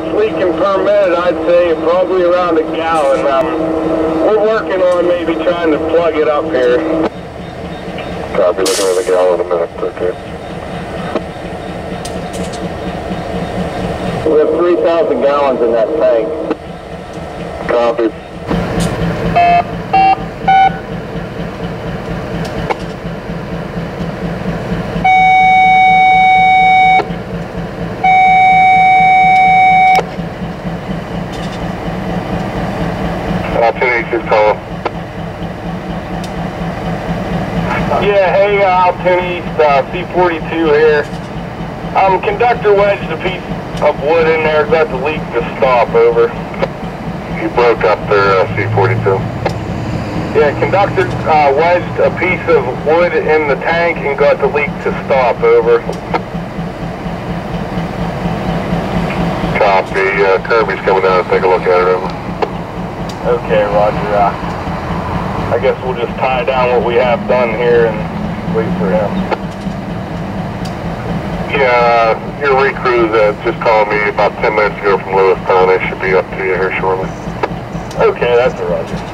much leaking per minute, I'd say probably around a gallon. Um, we're working on maybe trying to plug it up here. Copy, looking at a gallon a minute, okay. We have 3,000 gallons in that tank. Copy. Opportunity call. Yeah, hey, uh, Altoona East, uh, C42 here. Um, conductor wedged a piece of wood in there, got the leak to stop, over. You broke up there, uh, C42. Yeah, conductor uh, wedged a piece of wood in the tank and got the leak to stop, over. Copy, uh, Kirby's coming down to take a look at it, over. Okay, roger. Uh, I guess we'll just tie down what we have done here and wait for him. Yeah, your recrews uh, just called me about 10 minutes ago from Lewistown. They should be up to you here shortly. Okay, that's a roger.